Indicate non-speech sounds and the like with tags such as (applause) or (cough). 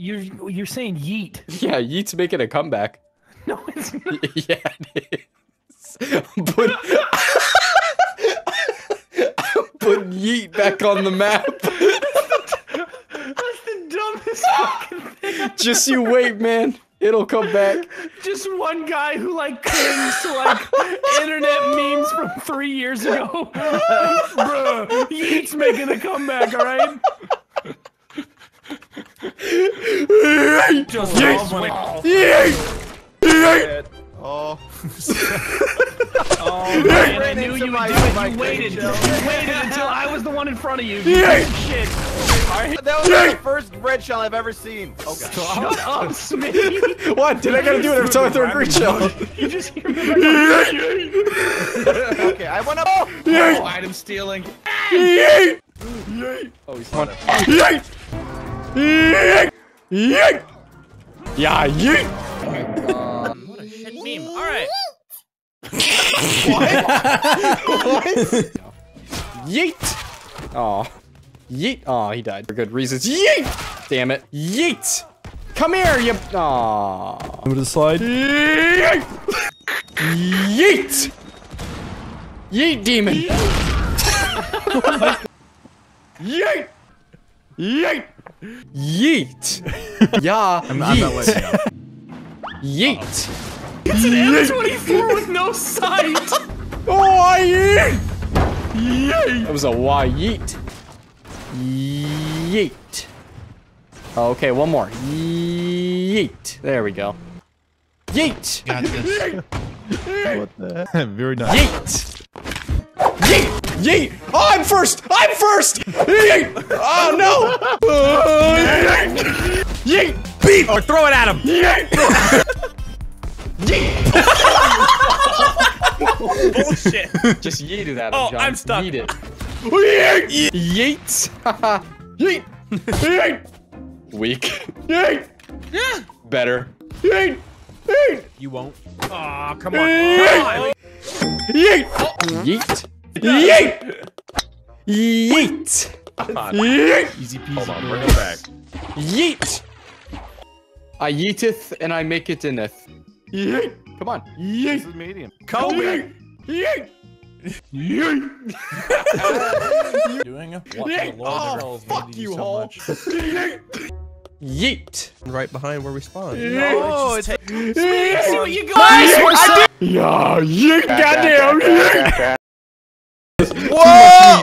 You're you're saying yeet. (laughs) Yeah, Yeet's making a comeback. (laughs) No, it's not. (laughs) yeah, it is. Put, put Yeet back on the map. That's the dumbest fucking thing. Just you wait, man. It'll come back. Just one guy who like clings to like internet memes from three years ago. Bruh, Yeet's making a comeback, alright? Just love when it- Yeet! Yeet! Oh. Oh man, I knew you would do it. You waited. You waited until I was the one in front of you. You shit. That was the first red shell I've ever seen. Oh god. Shut up, Smitty. What? Did I gotta do it every time I throw a green shell? You just hear me like, Okay, I went up. Oh! Oh, item stealing. Yeet! Oh, he's on. it. Yeet! Yeet! Yeet! Yeah, yeet! Um, what a shit meme. All right. What? Yeet! Oh. Yeet. Aw, he died for good reasons. Yeet! Damn it. Yeet! Come here, you. Aw. Over the slide. Yeet! Yeet! Yeet, demon! (laughs) Yeet! Yeet! Yeet! (laughs) Yeah, I'm, I'm not letting yeet! you up. Yeet! it's an M24 with no sight. (laughs) Oh, I yeet! Yeet! That was a why yeet. Yeet. Oh, okay, one more. Yeet. There we go. Yeet! Got this. What the heck? (laughs) Very nice. Yeet! Yeet! Yeet! Oh, I'm first! I'm first! Yeet! Oh no! Uh, yeet! Yeet! Beat! Or throw it at him! Yeet! Yeet! Bullshit. Just yeet it at him, Oh, John. I'm stuck. Yeet it. Yeet! Yeet! Haha. Yeet! Yeet! Weak. Yeet! Yeah. Better. Yeet! Yeet! You won't. Oh, come on. Yeet! Yeet! Yeet! Yeet! Yeet! Yeet! Easy peasy. Hold on, we're going back. Yeet! I yeeteth and I make it ineth. Yeet! Come on. This Yeet! is medium. Kobe! Yeet! Yeet! Doing a Yeet! Oh, fuck you, Hall! Yeet! Yeet! right behind where we spawn. Oh, it's Yeet! See what you got. Yeah, yeet! Goddamn! Yeet! Whoa!